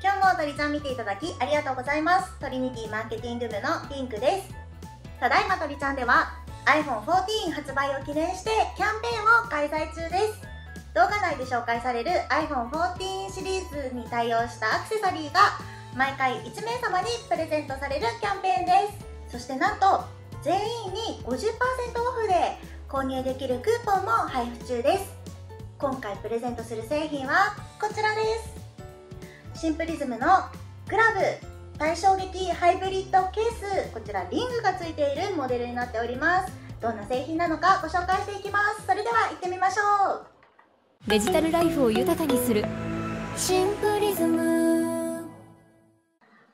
今日も鳥ちゃん見ていただきありがとうございます。トリニティマーケティング部のピンクです。ただいま鳥ちゃんでは iPhone14 発売を記念してキャンペーンを開催中です。動画内で紹介される iPhone14 シリーズに対応したアクセサリーが毎回1名様にプレゼントされるキャンペーンです。そしてなんと全員に50%オフで購入できるクーポンも配布中です。今回プレゼントする製品はこちらです。シンプリズムのグラブ対衝撃ハイブリッドケースこちらリングがついているモデルになっております。どんな製品なのかご紹介していきます。それでは行ってみましょう。デジタルライフを豊かにする。シンプリズム。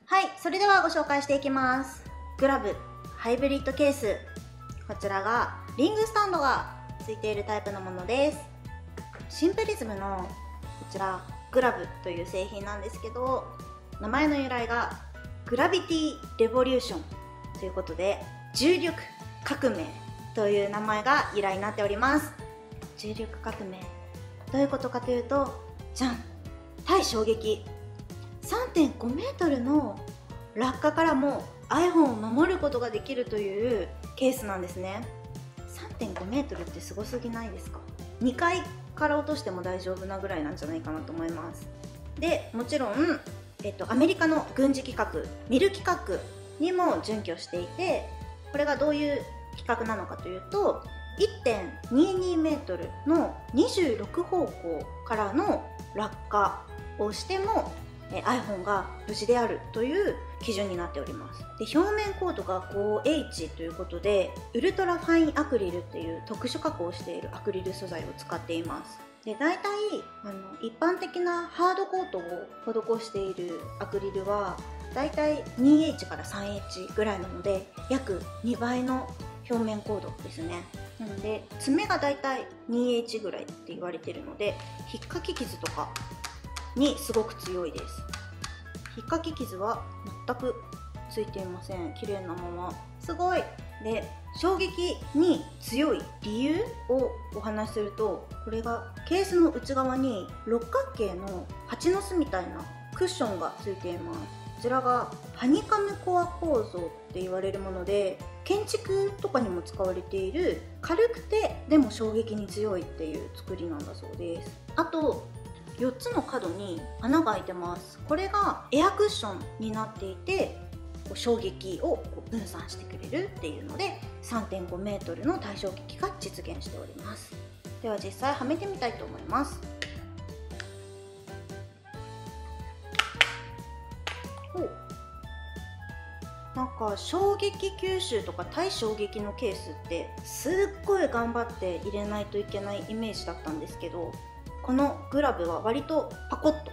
はいそれではご紹介していきます。グラブハイブリッドケース。こちらがリングスタンドがついているタイプのものです。シンプリズムのこちらグラブという製品なんですけど名前の由来がグラビティレボリューションということで重力革命という名前が由来になっております。重力革命どういうことかというとじゃん。対衝撃。3.5メートルの落下からも iPhone を守ることができるというケースなんですね。3.5メートルってすごすぎないですか？2階から落としても大丈夫なぐらいなんじゃないかなと思います。でもちろん、えっと、アメリカの軍事規格ミル規格にも準拠していてこれがどういう規格なのかというと1.22メートルの26方向からの落下をしても iPhone が無事であるという基準になっております。で表面コードが 5H ということでウルトラファインアクリルっていう特殊加工をしているアクリル素材を使っています。で大体あの一般的なハードコートを施しているアクリルは大体 2H から 3H ぐらいなので約2倍の表面コードですね。なので爪が大体 2H ぐらいって言われてるので引っかき傷とかにすごく強いです。引っかき傷は全くついていません。綺麗なまま。すごい。で衝撃に強い理由をお話しするとこれがケースの内側に六角形の蜂の巣みたいなクッションがついています。こちらがハニカムコア構造って言われるもので建築とかにも使われている軽くてでも衝撃に強いっていう作りなんだそうです。あと4つの角に穴が開いてます。これがエアクッションになっていて衝撃を分散してくれるっていうので 3.5m の対衝撃が実現しております。では実際はめてみたいと思います。なんか衝撃吸収とか対衝撃のケースってすっごい頑張って入れないといけないイメージだったんですけどこのグラブは割とパコッと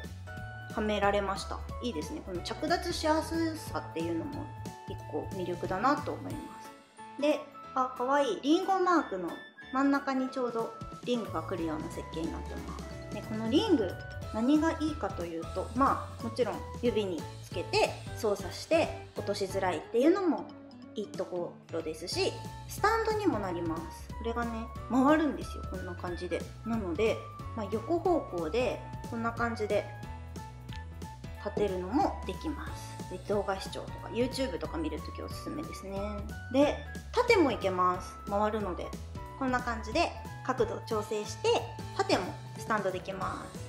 はめられました。いいですね。この着脱しやすさっていうのも一個魅力だなと思います。であ可愛い。リンゴマークの真ん中にちょうどリングが来るような設計になってます。でこのリング何がいいかというとまあもちろん指につけて操作して落としづらいっていうのもいいところですしスタンドにもなります。これがね回るんですよ。こんな感じで。なので、まあ、横方向でこんな感じで立てるのもできます。で動画視聴とか YouTube とか見るときおすすめですね。で縦もいけます。回るので。こんな感じで角度を調整して縦もスタンドできます。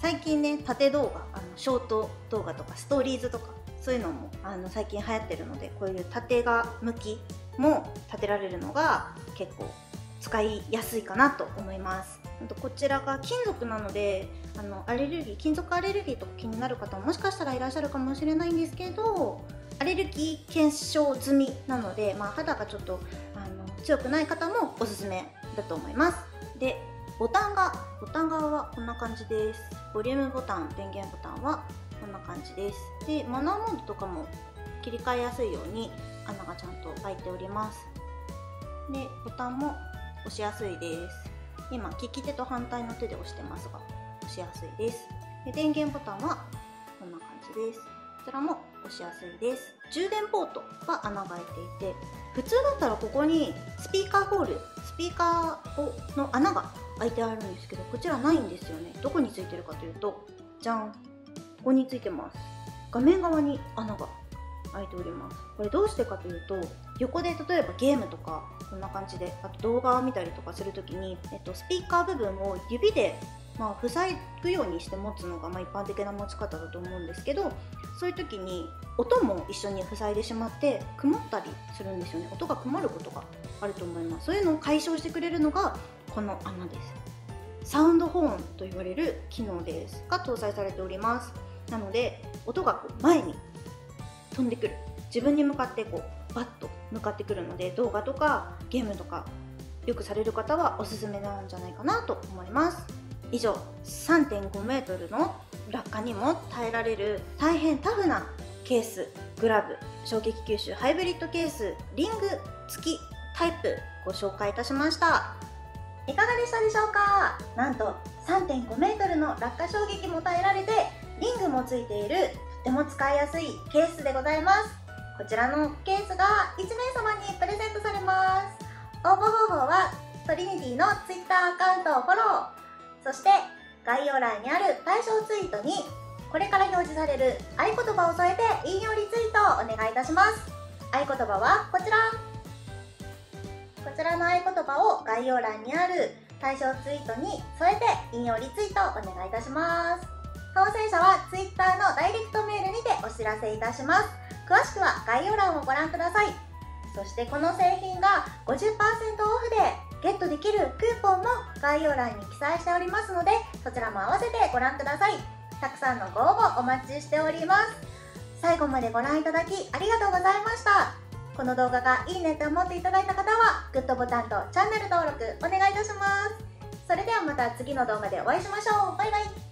最近ね縦動画あのショート動画とかストーリーズとかそういうのもあの最近流行ってるのでこういう縦が向きも立てられるのが結構使いやすいかなと思います。こちらが金属なのであのアレルギー金属アレルギーとか気になる方ももしかしたらいらっしゃるかもしれないんですけどアレルギー検証済みなので、まあ、肌がちょっとあの強くない方もおすすめだと思います。でボタンがボタン側はこんな感じです。ボリュームボタン電源ボタンはこんな感じです。でマナーモードとかも切り替えやすいように穴がちゃんと開いております。でボタンも押しやすいです。今利き手と反対の手で押してますが押しやすいです。で電源ボタンはこんな感じです。こちらも押しやすいです。充電ポートは穴が開いていて普通だったらここにスピーカーホールスピーカーの穴が開いてあるんですけどこちらないんですよね。どこについてるかというとじゃん。ここについてます。画面側に穴が開いております。これどうしてかというと横で例えばゲームとかこんな感じであと動画を見たりとかするときに、えっと、スピーカー部分を指でまあ、塞ぐようにして持つのがま一般的な持ち方だと思うんですけどそういう時に音も一緒に塞いでしまって曇ったりするんですよね。音が曇ることがあると思います。そういうのを解消してくれるのがこの穴です。サウンドホーンと言われる機能です。が搭載されております。なので音がこう前に飛んでくる。自分に向かってこうバッと向かってくるので動画とかゲームとかよくされる方はおすすめなんじゃないかなと思います。以上 3.5m の落下にも耐えられる大変タフなケースグラブ衝撃吸収ハイブリッドケースリング付きタイプご紹介いたしました。いかがでしたでしょうか？なんと 3.5m の落下衝撃も耐えられてリングもついているとても使いやすいケースでございます。こちらのケースが1名様にプレゼントされます。応募方法はトリニティの Twitter アカウントをフォローそして概要欄にある対象ツイートにこれから表示される合言葉を添えて引用リツイートをお願いいたします。合言葉はこちら。こちらの合言葉を概要欄にある対象ツイートに添えて引用リツイートをお願いいたします。当選者は Twitter のダイレクトメールにてお知らせいたします。詳しくは概要欄をご覧ください。そしてこの製品が50%オフでゲットできるクーポンも概要欄に記載しておりますのでそちらも合わせてご覧ください。たくさんのご応募お待ちしております。最後までご覧いただきありがとうございました。この動画がいいねと思っていただいた方はグッドボタンとチャンネル登録お願いいたします。それではまた次の動画でお会いしましょう。バイバイ。